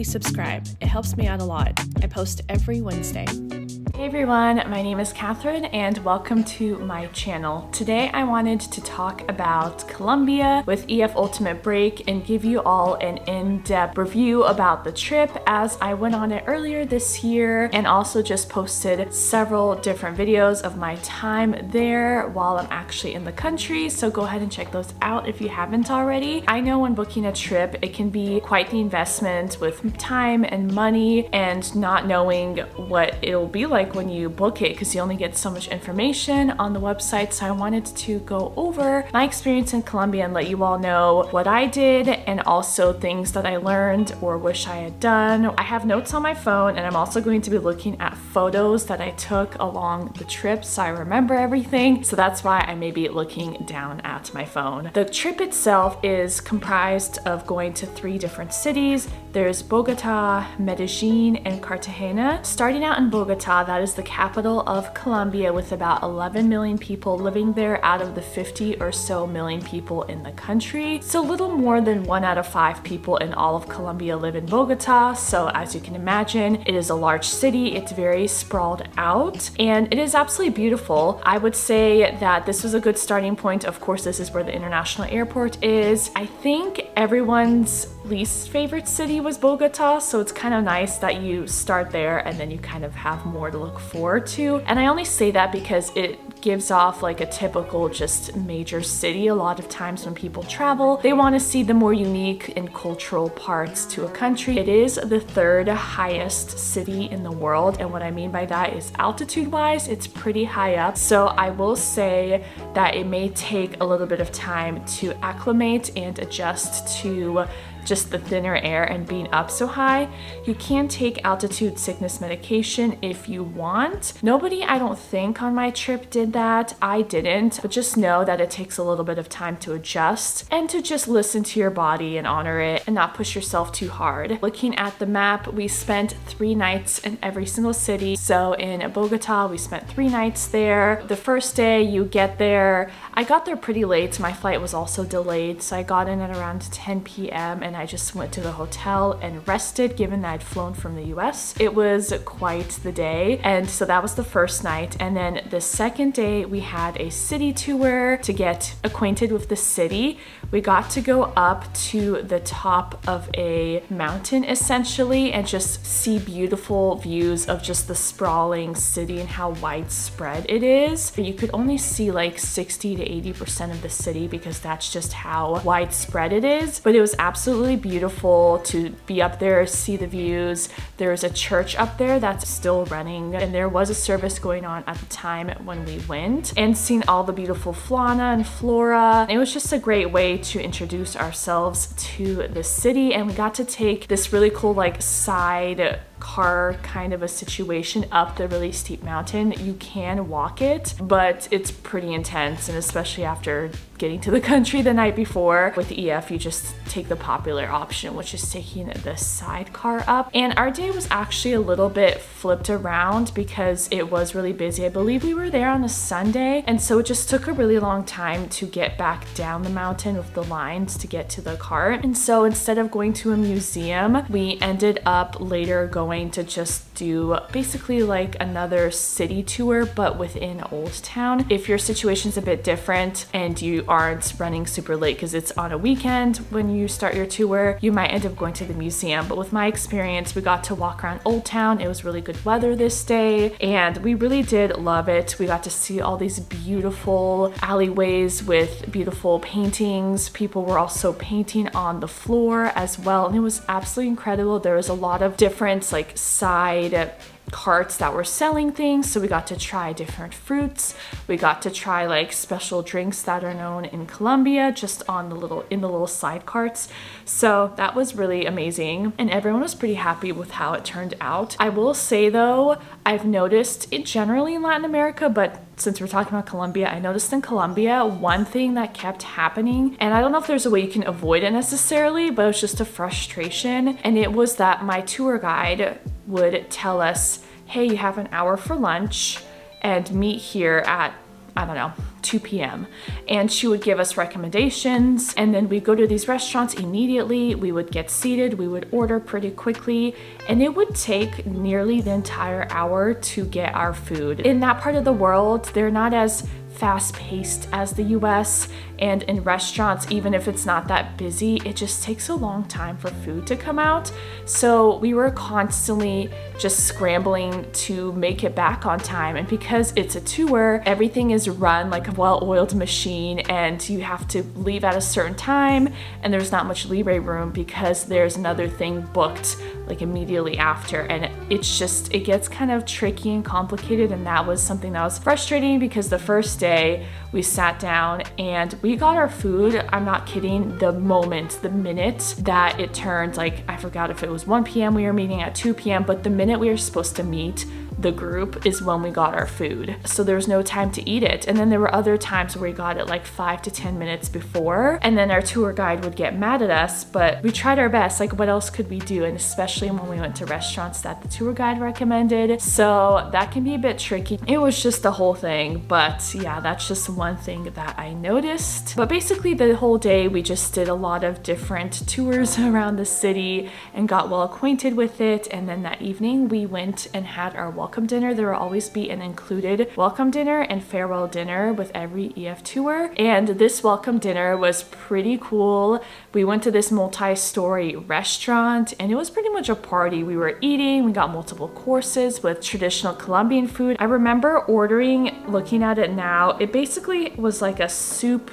please subscribe. It helps me out a lot. I post every Wednesday. Hey everyone, my name is Katherine and welcome to my channel. Today I wanted to talk about Colombia with EF Ultimate Break and give you all an in-depth review about the trip as I went on it earlier this year and also just posted several different videos of my time there while I'm actually in the country so go ahead and check those out if you haven't already. I know when booking a trip it can be quite the investment with time and money and not knowing what it'll be like like when you book it because you only get so much information on the website. So I wanted to go over my experience in Colombia and let you all know what I did and also things that I learned or wish I had done. I have notes on my phone and I'm also going to be looking at photos that I took along the trip so I remember everything. So that's why I may be looking down at my phone. The trip itself is comprised of going to three different cities. There's Bogota, Medellin, and Cartagena. Starting out in Bogota, that is the capital of Colombia with about 11 million people living there out of the 50 or so million people in the country. So little more than one out of five people in all of Colombia live in Bogota. So as you can imagine, it is a large city. It's very sprawled out and it is absolutely beautiful. I would say that this was a good starting point. Of course, this is where the international airport is. I think everyone's least favorite city was Bogota, so it's kind of nice that you start there and then you kind of have more to look forward to. And I only say that because it gives off like a typical just major city. A lot of times when people travel, they want to see the more unique and cultural parts to a country. It is the third highest city in the world. And what I mean by that is altitude wise, it's pretty high up. So I will say that it may take a little bit of time to acclimate and adjust to just the thinner air and being up so high. You can take altitude sickness medication if you want. Nobody, I don't think, on my trip did that. I didn't, but just know that it takes a little bit of time to adjust and to just listen to your body and honor it and not push yourself too hard. Looking at the map, we spent three nights in every single city. So in Bogota, we spent three nights there. The first day you get there, I got there pretty late. My flight was also delayed. So I got in at around 10 p.m. and I just went to the hotel and rested given that I'd flown from the US. It was quite the day. And so that was the first night. And then the second day we had a city tour to get acquainted with the city. We got to go up to the top of a mountain essentially and just see beautiful views of just the sprawling city and how widespread it is. You could only see like 60 to 80% of the city because that's just how widespread it is. But it was absolutely beautiful to be up there, see the views. There's a church up there that's still running and there was a service going on at the time when we went and seeing all the beautiful fauna and flora. It was just a great way to introduce ourselves to the city and we got to take this really cool like side car kind of a situation up the really steep mountain. You can walk it, but it's pretty intense and especially after getting to the country the night before. With EF, you just take the popular option, which is taking the sidecar up. And our day was actually a little bit flipped around because it was really busy. I believe we were there on a Sunday, and so it just took a really long time to get back down the mountain with the lines to get to the cart. And so instead of going to a museum, we ended up later going to just do basically like another city tour, but within Old Town. If your situation's a bit different and you aren't running super late because it's on a weekend when you start your tour, you might end up going to the museum. But with my experience, we got to walk around Old Town. It was really good weather this day and we really did love it. We got to see all these beautiful alleyways with beautiful paintings. People were also painting on the floor as well and it was absolutely incredible. There was a lot of different like side carts that were selling things. So we got to try different fruits. We got to try like special drinks that are known in Colombia just on the little in the little side carts. So that was really amazing and everyone was pretty happy with how it turned out. I will say though I've noticed it generally in Latin America but since we're talking about Colombia, I noticed in Colombia, one thing that kept happening, and I don't know if there's a way you can avoid it necessarily, but it was just a frustration, and it was that my tour guide would tell us, hey, you have an hour for lunch and meet here at, I don't know, 2 p.m. And she would give us recommendations, and then we'd go to these restaurants immediately. We would get seated, we would order pretty quickly, and it would take nearly the entire hour to get our food. In that part of the world, they're not as fast paced as the US and in restaurants even if it's not that busy it just takes a long time for food to come out. So we were constantly just scrambling to make it back on time. And because it's a tour everything is run like a well-oiled machine and you have to leave at a certain time and there's not much leeway room because there's another thing booked like immediately after. And it's just it gets kind of tricky and complicated. And that was something that was frustrating because the first day we sat down and we got our food, I'm not kidding, the moment, the minute that it turned like, I forgot if it was 1 p.m. we were meeting at 2 p.m., but the minute we were supposed to meet, the group is when we got our food. So there was no time to eat it. And then there were other times where we got it like five to 10 minutes before. And then our tour guide would get mad at us, but we tried our best. Like what else could we do? And especially when we went to restaurants that the tour guide recommended. So that can be a bit tricky. It was just the whole thing. But yeah, that's just one thing that I noticed. But basically the whole day we just did a lot of different tours around the city and got well acquainted with it. And then that evening we went and had our welcome welcome dinner, there will always be an included welcome dinner and farewell dinner with every EF tour. And this welcome dinner was pretty cool. We went to this multi-story restaurant and it was pretty much a party. We were eating, we got multiple courses with traditional Colombian food. I remember ordering, looking at it now, it basically was like a soup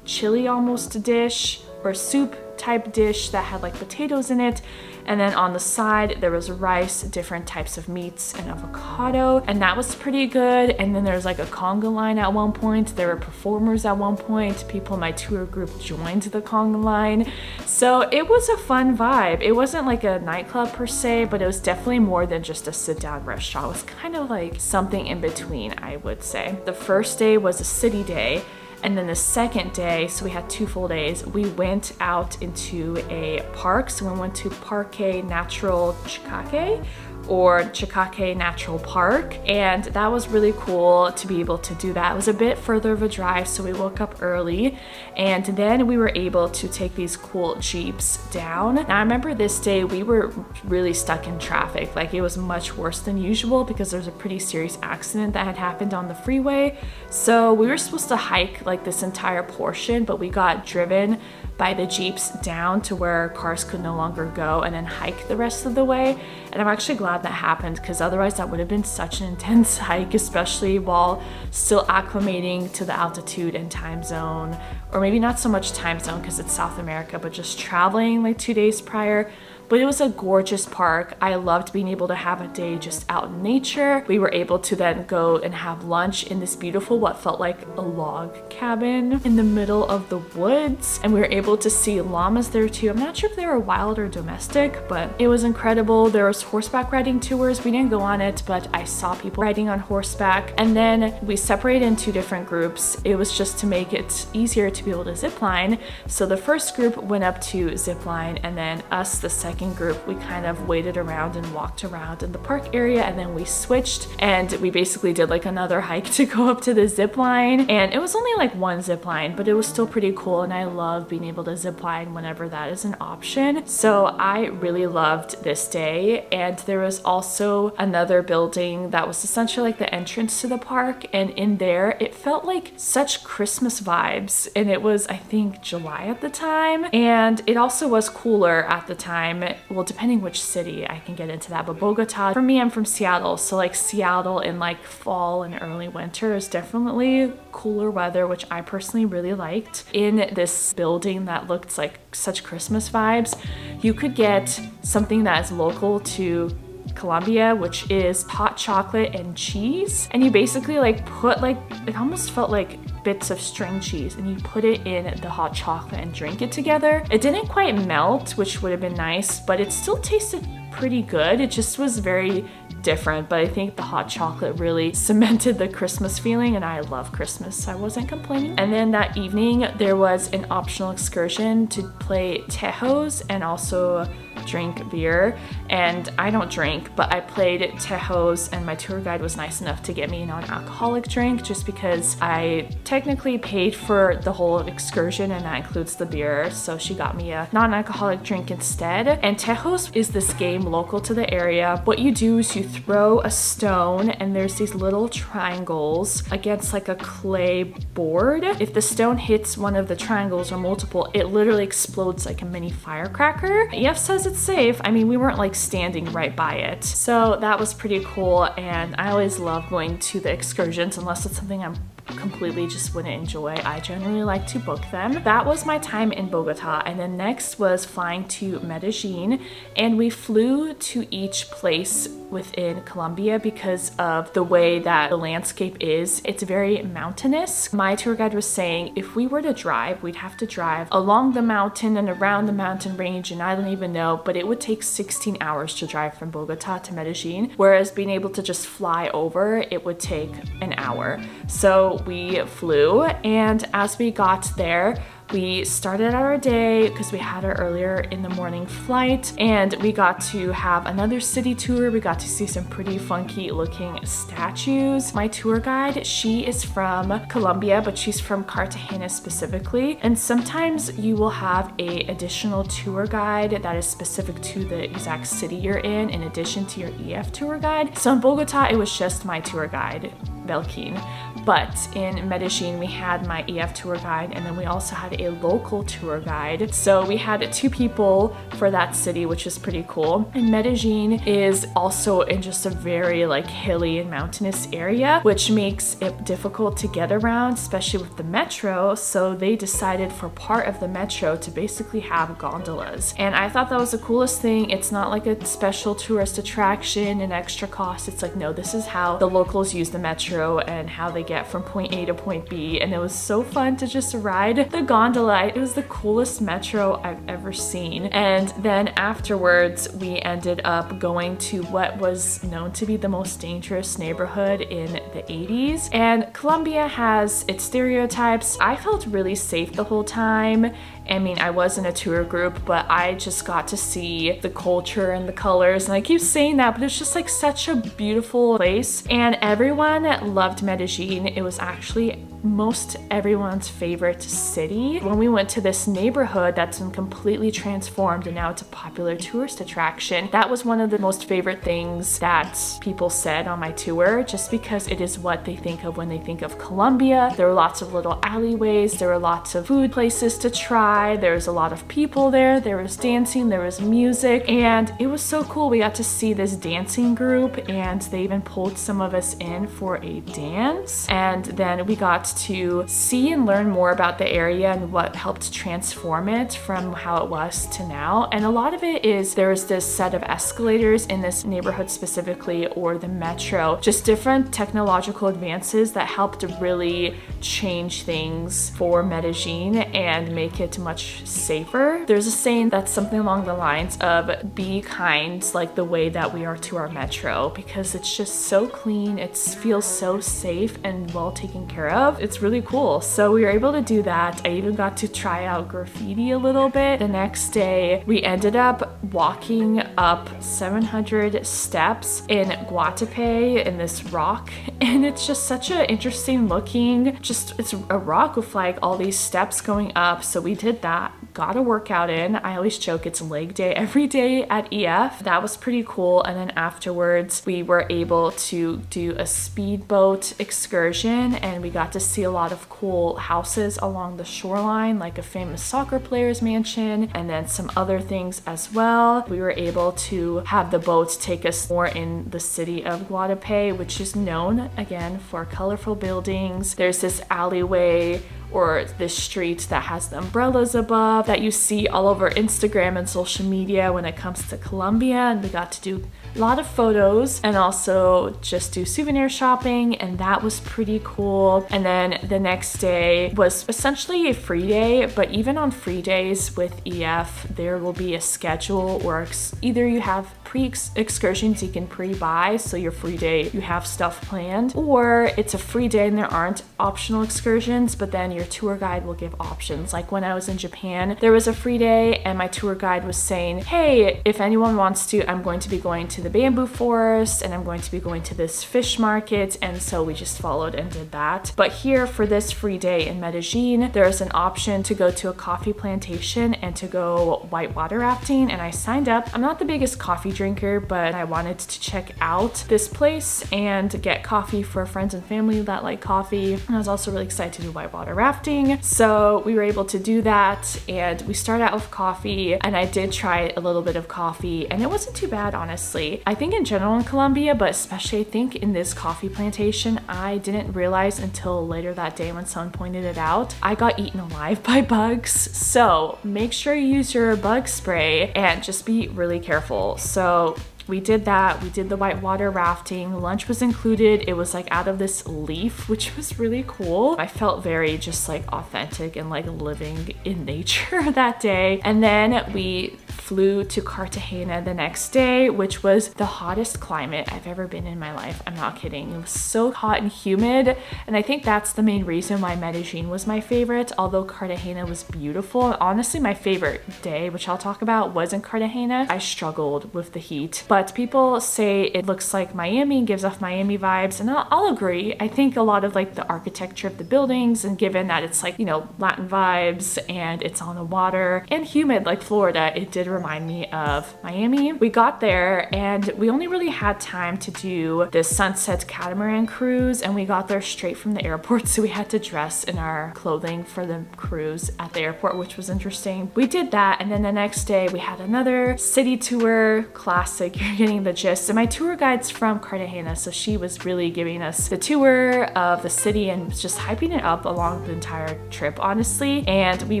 chili almost dish or soup type dish that had like potatoes in it and then on the side, there was rice, different types of meats, and avocado. And that was pretty good. And then there's like a conga line at one point. There were performers at one point. People in my tour group joined the conga line. So it was a fun vibe. It wasn't like a nightclub per se, but it was definitely more than just a sit down restaurant. It was kind of like something in between, I would say. The first day was a city day. And then the second day, so we had two full days, we went out into a park. So we went to Parque Natural Chicaque, or Chicaque Natural Park. And that was really cool to be able to do that. It was a bit further of a drive, so we woke up early and then we were able to take these cool Jeeps down. Now I remember this day we were really stuck in traffic. Like it was much worse than usual because there was a pretty serious accident that had happened on the freeway. So we were supposed to hike like this entire portion, but we got driven by the Jeeps down to where cars could no longer go and then hike the rest of the way. And I'm actually glad that happened because otherwise that would have been such an intense hike, especially while still acclimating to the altitude and time zone, or maybe not so much time zone because it's South America, but just traveling like two days prior but it was a gorgeous park. I loved being able to have a day just out in nature. We were able to then go and have lunch in this beautiful, what felt like a log cabin in the middle of the woods. And we were able to see llamas there too. I'm not sure if they were wild or domestic, but it was incredible. There was horseback riding tours. We didn't go on it, but I saw people riding on horseback. And then we separated into different groups. It was just to make it easier to be able to zip line. So the first group went up to zip line and then us, the second group, we kind of waited around and walked around in the park area and then we switched and we basically did like another hike to go up to the zip line. And it was only like one zip line, but it was still pretty cool. And I love being able to zip line whenever that is an option. So I really loved this day. And there was also another building that was essentially like the entrance to the park. And in there, it felt like such Christmas vibes. And it was, I think, July at the time. And it also was cooler at the time well, depending which city, I can get into that. But Bogota, for me, I'm from Seattle. So like Seattle in like fall and early winter is definitely cooler weather, which I personally really liked. In this building that looked like such Christmas vibes, you could get something that is local to Colombia, which is hot chocolate and cheese. And you basically like put like, it almost felt like bits of string cheese and you put it in the hot chocolate and drink it together. It didn't quite melt, which would have been nice, but it still tasted pretty good. It just was very different, but I think the hot chocolate really cemented the Christmas feeling and I love Christmas, so I wasn't complaining. And then that evening, there was an optional excursion to play tejos and also drink beer and I don't drink, but I played Tejos and my tour guide was nice enough to get me a non-alcoholic drink just because I technically paid for the whole excursion and that includes the beer. So she got me a non-alcoholic drink instead. And Tejos is this game local to the area. What you do is you throw a stone and there's these little triangles against like a clay board. If the stone hits one of the triangles or multiple, it literally explodes like a mini firecracker. EF says it's safe. I mean, we weren't like standing right by it. So that was pretty cool. And I always love going to the excursions unless it's something I'm completely just wouldn't enjoy. I generally like to book them. That was my time in Bogota and then next was flying to Medellin and we flew to each place within Colombia because of the way that the landscape is. It's very mountainous. My tour guide was saying if we were to drive, we'd have to drive along the mountain and around the mountain range and I don't even know, but it would take 16 hours to drive from Bogota to Medellin, whereas being able to just fly over, it would take an hour. So we flew and as we got there, we started our day because we had our earlier in the morning flight and we got to have another city tour. We got to see some pretty funky looking statues. My tour guide, she is from Colombia, but she's from Cartagena specifically. And sometimes you will have a additional tour guide that is specific to the exact city you're in, in addition to your EF tour guide. So in Bogota, it was just my tour guide, Belkin. But in Medellin, we had my EF tour guide and then we also had a local tour guide. So we had two people for that city, which is pretty cool. And Medellin is also in just a very like hilly and mountainous area, which makes it difficult to get around, especially with the metro. So they decided for part of the metro to basically have gondolas. And I thought that was the coolest thing. It's not like a special tourist attraction and extra cost. It's like, no, this is how the locals use the metro and how they get from point A to point B and it was so fun to just ride the gondola. It was the coolest metro I've ever seen. And then afterwards we ended up going to what was known to be the most dangerous neighborhood in the 80s. And Colombia has its stereotypes. I felt really safe the whole time I mean, I was in a tour group, but I just got to see the culture and the colors. And I keep saying that, but it's just like such a beautiful place. And everyone loved Medellin. It was actually most everyone's favorite city. When we went to this neighborhood that's been completely transformed and now it's a popular tourist attraction, that was one of the most favorite things that people said on my tour, just because it is what they think of when they think of Colombia. There were lots of little alleyways, there were lots of food places to try, there was a lot of people there, there was dancing, there was music, and it was so cool. We got to see this dancing group and they even pulled some of us in for a dance. And then we got to see and learn more about the area and what helped transform it from how it was to now. And a lot of it is there's this set of escalators in this neighborhood specifically or the metro, just different technological advances that helped really change things for Medellin and make it much safer. There's a saying that's something along the lines of be kind like the way that we are to our metro because it's just so clean, it feels so safe and well taken care of. It's really cool. So we were able to do that. I even got to try out graffiti a little bit. The next day, we ended up walking up 700 steps in Guatapé in this rock. And it's just such an interesting looking, just it's a rock with like all these steps going up. So we did that got a workout in. I always joke it's leg day every day at EF. That was pretty cool. And then afterwards, we were able to do a speedboat excursion and we got to see a lot of cool houses along the shoreline, like a famous soccer player's mansion and then some other things as well. We were able to have the boat take us more in the city of Guatapé, which is known again for colorful buildings. There's this alleyway or this street that has the umbrellas above that you see all over Instagram and social media when it comes to Colombia and we got to do a lot of photos and also just do souvenir shopping and that was pretty cool. And then the next day was essentially a free day, but even on free days with EF, there will be a schedule or either you have pre-excursions you can pre-buy so your free day you have stuff planned or it's a free day and there aren't optional excursions but then your tour guide will give options. Like when I was in Japan, there was a free day and my tour guide was saying, hey, if anyone wants to, I'm going to be going to the bamboo forest and I'm going to be going to this fish market. And so we just followed and did that. But here for this free day in Medellin, there's an option to go to a coffee plantation and to go whitewater rafting. And I signed up. I'm not the biggest coffee drinker, but I wanted to check out this place and get coffee for friends and family that like coffee. And I was also really excited to do whitewater rafting. So we were able to do that and we started out with coffee and I did try a little bit of coffee and it wasn't too bad honestly. I think in general in Colombia, but especially I think in this coffee plantation, I didn't realize until later that day when someone pointed it out, I got eaten alive by bugs. So make sure you use your bug spray and just be really careful. So so we did that. We did the whitewater rafting. Lunch was included. It was like out of this leaf, which was really cool. I felt very just like authentic and like living in nature that day. And then we flew to Cartagena the next day, which was the hottest climate I've ever been in my life. I'm not kidding. It was so hot and humid. And I think that's the main reason why Medellin was my favorite, although Cartagena was beautiful. Honestly, my favorite day, which I'll talk about, was in Cartagena. I struggled with the heat, but people say it looks like Miami, gives off Miami vibes, and I'll, I'll agree. I think a lot of like the architecture of the buildings, and given that it's like, you know, Latin vibes and it's on the water and humid like Florida, it did remind me of Miami. We got there and we only really had time to do the sunset catamaran cruise and we got there straight from the airport so we had to dress in our clothing for the cruise at the airport which was interesting. We did that and then the next day we had another city tour classic you're getting the gist and my tour guide's from Cartagena so she was really giving us the tour of the city and just hyping it up along the entire trip honestly and we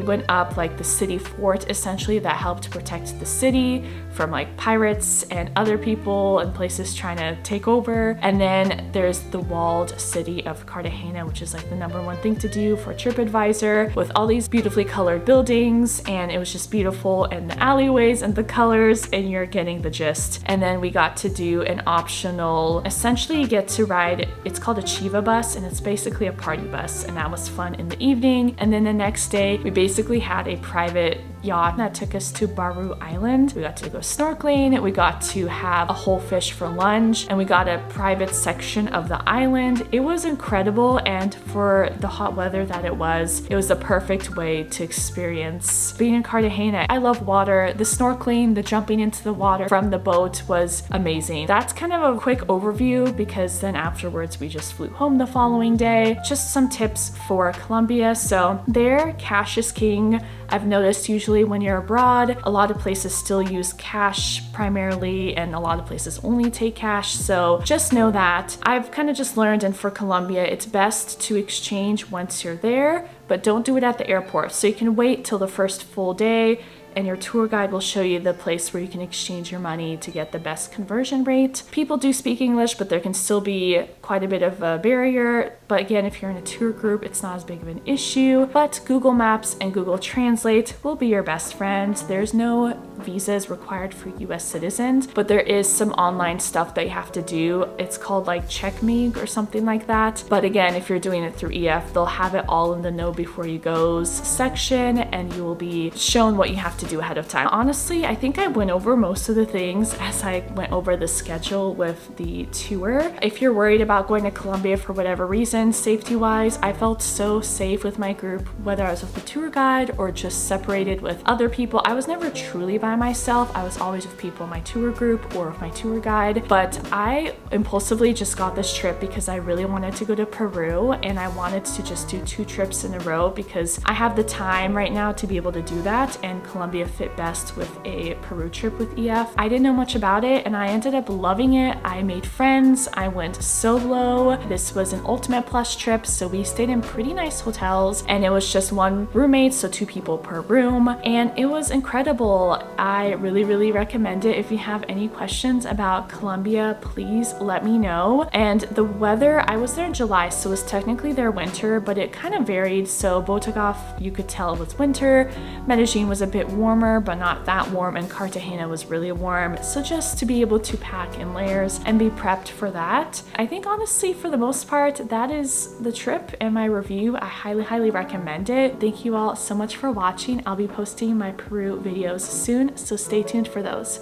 went up like the city fort essentially that helped protect the city from like pirates and other people and places trying to take over. And then there's the walled city of Cartagena, which is like the number one thing to do for TripAdvisor with all these beautifully colored buildings. And it was just beautiful and the alleyways and the colors and you're getting the gist. And then we got to do an optional, essentially you get to ride, it's called a Chiva bus and it's basically a party bus. And that was fun in the evening. And then the next day we basically had a private yacht that took us to Baru Island. We got to go snorkeling, we got to have a whole fish for lunch, and we got a private section of the island. It was incredible, and for the hot weather that it was, it was the perfect way to experience being in Cartagena. I love water. The snorkeling, the jumping into the water from the boat was amazing. That's kind of a quick overview because then afterwards we just flew home the following day. Just some tips for Colombia. So there, cash is king. I've noticed usually when you're abroad, a lot of places still use cash primarily and a lot of places only take cash. So just know that. I've kind of just learned and for Colombia, it's best to exchange once you're there, but don't do it at the airport. So you can wait till the first full day and your tour guide will show you the place where you can exchange your money to get the best conversion rate. People do speak English, but there can still be quite a bit of a barrier. But again, if you're in a tour group, it's not as big of an issue. But Google Maps and Google Translate will be your best friend. There's no visas required for US citizens, but there is some online stuff that you have to do. It's called like CheckMe or something like that. But again, if you're doing it through EF, they'll have it all in the know before you goes section and you will be shown what you have to do ahead of time. Honestly, I think I went over most of the things as I went over the schedule with the tour. If you're worried about going to Colombia for whatever reason, safety wise, I felt so safe with my group, whether I was with the tour guide or just separated with other people. I was never truly by myself. I was always with people in my tour group or with my tour guide, but I impulsively just got this trip because I really wanted to go to Peru and I wanted to just do two trips in a row because I have the time right now to be able to do that and Colombia fit best with a Peru trip with EF. I didn't know much about it and I ended up loving it. I made friends, I went solo. This was an Ultimate Plus trip, so we stayed in pretty nice hotels and it was just one roommate, so two people per room, and it was incredible. I really, really recommend it. If you have any questions about Colombia, please let me know. And the weather, I was there in July, so it was technically their winter, but it kind of varied. So Bogotá, you could tell it was winter. Medellin was a bit warmer warmer, but not that warm, and Cartagena was really warm. So just to be able to pack in layers and be prepped for that. I think honestly, for the most part, that is the trip and my review. I highly, highly recommend it. Thank you all so much for watching. I'll be posting my Peru videos soon, so stay tuned for those.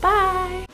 Bye!